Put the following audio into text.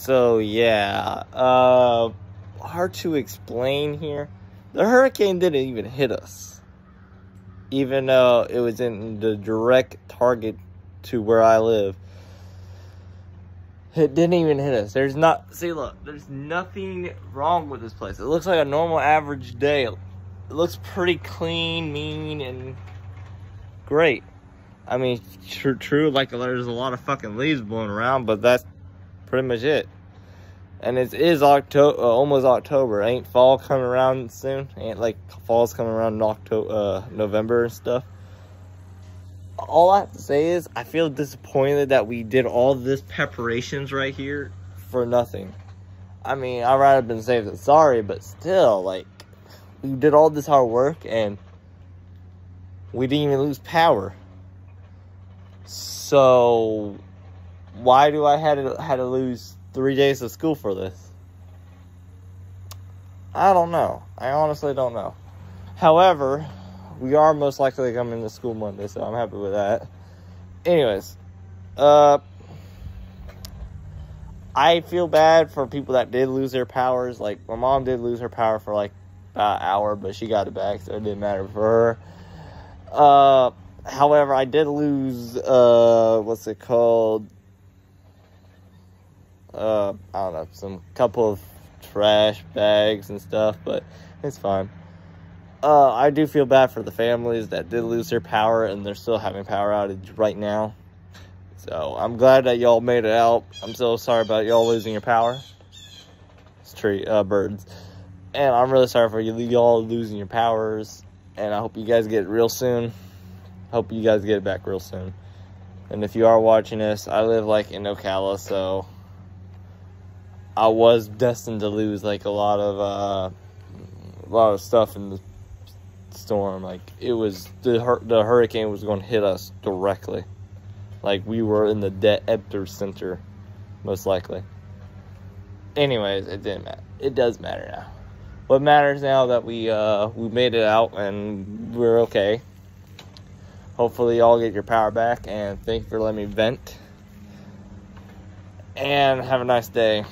So yeah, uh, hard to explain here. The hurricane didn't even hit us, even though it was in the direct target to where I live. It didn't even hit us. There's not, see, look, there's nothing wrong with this place. It looks like a normal average day. It looks pretty clean, mean, and great. I mean, true, true, like there's a lot of fucking leaves blowing around, but that's pretty much it. And it is October, uh, almost October. Ain't fall coming around soon? Ain't like fall's coming around in October, uh, November and stuff. All I have to say is I feel disappointed that we did all this preparations right here for nothing. I mean, I'd rather been safe than sorry, but still, like, we did all this hard work and we didn't even lose power. So why do I had to had to lose three days of school for this? I don't know. I honestly don't know. However, we are most likely coming to school Monday, so I'm happy with that. Anyways, uh, I feel bad for people that did lose their powers. Like my mom did lose her power for like about an hour, but she got it back, so it didn't matter for her. Uh, however, I did lose uh, what's it called? Uh, I don't know, some couple of trash bags and stuff, but it's fine. Uh, I do feel bad for the families that did lose their power and they're still having power outage right now. So I'm glad that y'all made it out. I'm so sorry about y'all losing your power. It's tree, uh, birds. And I'm really sorry for y'all losing your powers. And I hope you guys get it real soon. Hope you guys get it back real soon. And if you are watching this, I live like in Ocala, so I was destined to lose like a lot of uh, a lot of stuff in the storm. Like it was the the hurricane was going to hit us directly. Like we were in the de- epicenter, most likely. Anyways, it didn't matter. It does matter now. What matters now that we uh, we made it out and we're okay. Hopefully, y'all get your power back. And thank you for letting me vent. And have a nice day.